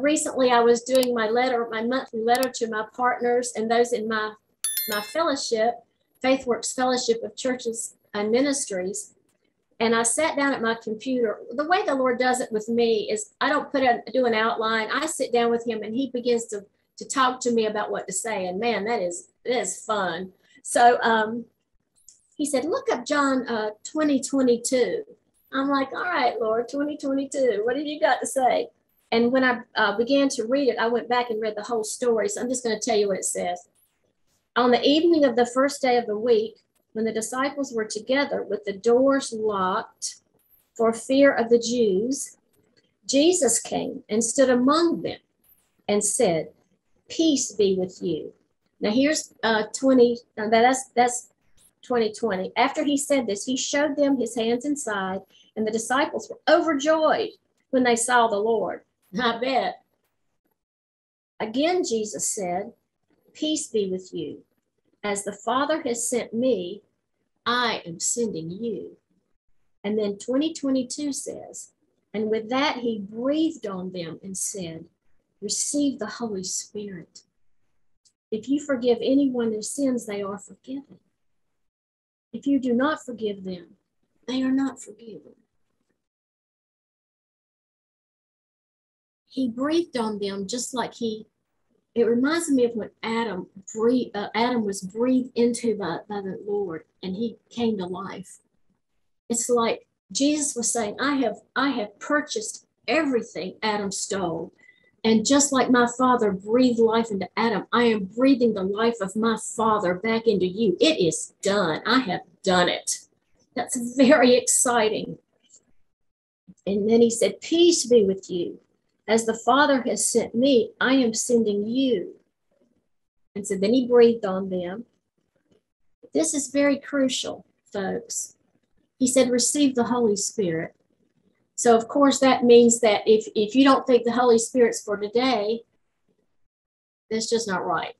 recently I was doing my letter, my monthly letter to my partners and those in my my fellowship, FaithWorks Fellowship of Churches and Ministries. And I sat down at my computer. The way the Lord does it with me is I don't put a, do an outline. I sit down with him and he begins to to talk to me about what to say. And man, that is that is fun. So um, he said, look up John uh, 2022. I'm like, all right, Lord, 2022. What have you got to say? And when I uh, began to read it, I went back and read the whole story. So I'm just going to tell you what it says. On the evening of the first day of the week, when the disciples were together with the doors locked for fear of the Jews, Jesus came and stood among them and said, Peace be with you. Now here's uh, 20, uh, that's, that's 2020. After he said this, he showed them his hands and side, and the disciples were overjoyed when they saw the Lord. I bet. Again, Jesus said, Peace be with you. As the Father has sent me, I am sending you. And then 2022 says, And with that, he breathed on them and said, Receive the Holy Spirit. If you forgive anyone their sins, they are forgiven. If you do not forgive them, they are not forgiven. He breathed on them just like he, it reminds me of when Adam breathed, uh, Adam was breathed into by, by the Lord and he came to life. It's like Jesus was saying, I have, I have purchased everything Adam stole. And just like my father breathed life into Adam, I am breathing the life of my father back into you. It is done. I have done it. That's very exciting. And then he said, Peace be with you. As the Father has sent me, I am sending you. And so then he breathed on them. This is very crucial, folks. He said, Receive the Holy Spirit. So, of course, that means that if, if you don't think the Holy Spirit's for today, that's just not right.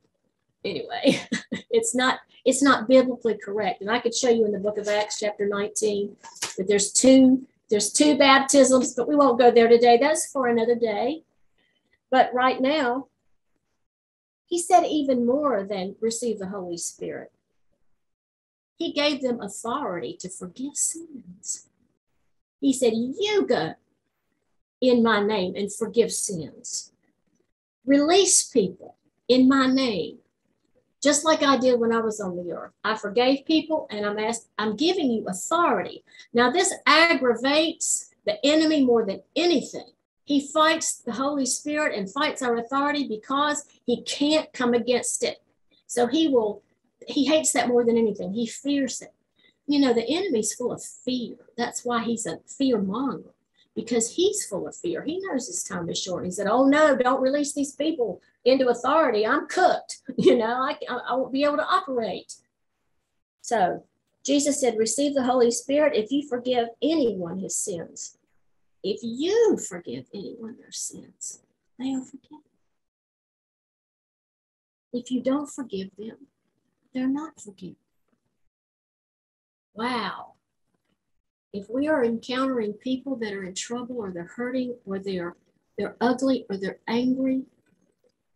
Anyway, it's not it's not biblically correct. And I could show you in the book of Acts, chapter 19, that there's two there's two baptisms, but we won't go there today. That's for another day. But right now, he said even more than receive the Holy Spirit. He gave them authority to forgive sins. He said, You go in my name and forgive sins. Release people in my name, just like I did when I was on the earth. I forgave people and I'm asked, I'm giving you authority. Now, this aggravates the enemy more than anything. He fights the Holy Spirit and fights our authority because he can't come against it. So he will, he hates that more than anything. He fears it you know, the enemy's full of fear. That's why he's a fear monger because he's full of fear. He knows his time is short. He said, Oh, no, don't release these people into authority. I'm cooked. You know, I, I won't be able to operate. So Jesus said, Receive the Holy Spirit if you forgive anyone his sins. If you forgive anyone their sins, they are forgiven. If you don't forgive them, they're not forgiven wow, if we are encountering people that are in trouble or they're hurting or they're they're ugly or they're angry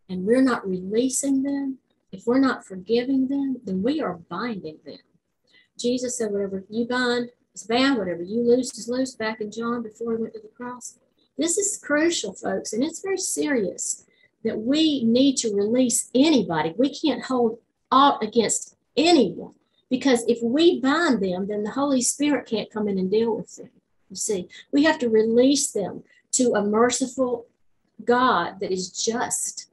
and we're not releasing them, if we're not forgiving them, then we are binding them. Jesus said, whatever you bind is bound, whatever you loose is loose, back in John before he went to the cross. This is crucial, folks, and it's very serious that we need to release anybody. We can't hold out against anyone. Because if we bind them, then the Holy Spirit can't come in and deal with them. You see, we have to release them to a merciful God that is just.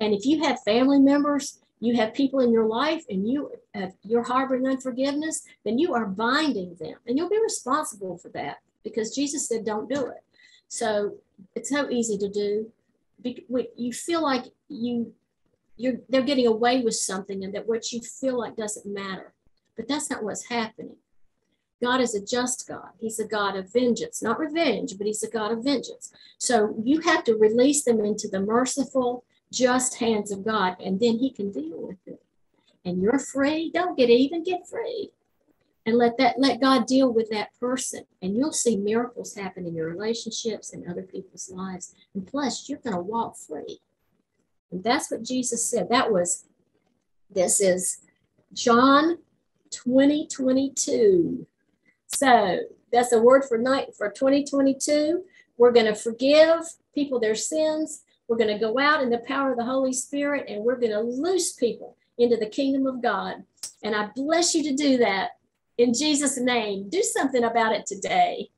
And if you have family members, you have people in your life, and you have, you're harboring unforgiveness, then you are binding them, and you'll be responsible for that because Jesus said, "Don't do it." So it's so easy to do. You feel like you you're they're getting away with something and that what you feel like doesn't matter. But that's not what's happening. God is a just God. He's a God of vengeance, not revenge, but he's a God of vengeance. So you have to release them into the merciful, just hands of God, and then he can deal with it. And you're free. Don't get even, get free. and let that let God deal with that person and you'll see miracles happen in your relationships and other people's lives and plus you're going to walk free and that's what Jesus said that was this is John 20 22 so that's a word for night for 2022 we're going to forgive people their sins we're going to go out in the power of the Holy Spirit and we're going to loose people into the kingdom of God. And I bless you to do that in Jesus' name. Do something about it today.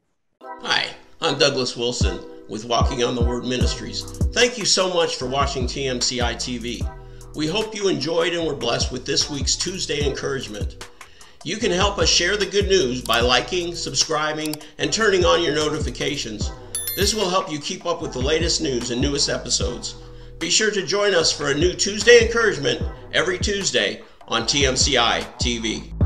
Hi, I'm Douglas Wilson with Walking on the Word Ministries. Thank you so much for watching TMCI TV. We hope you enjoyed and were blessed with this week's Tuesday encouragement. You can help us share the good news by liking, subscribing, and turning on your notifications. This will help you keep up with the latest news and newest episodes. Be sure to join us for a new Tuesday encouragement every Tuesday on TMCI TV.